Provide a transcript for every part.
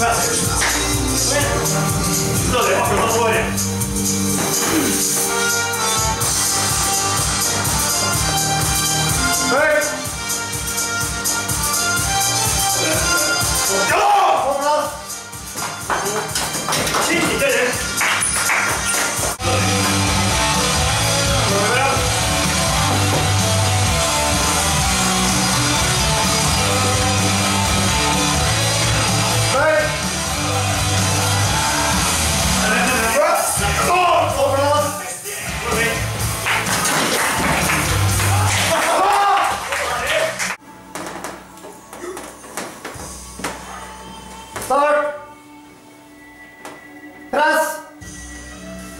Что ты, по заборе? Эй! О! Синий, дядя!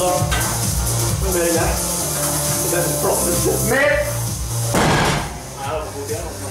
så blir det greit. Det er plassen.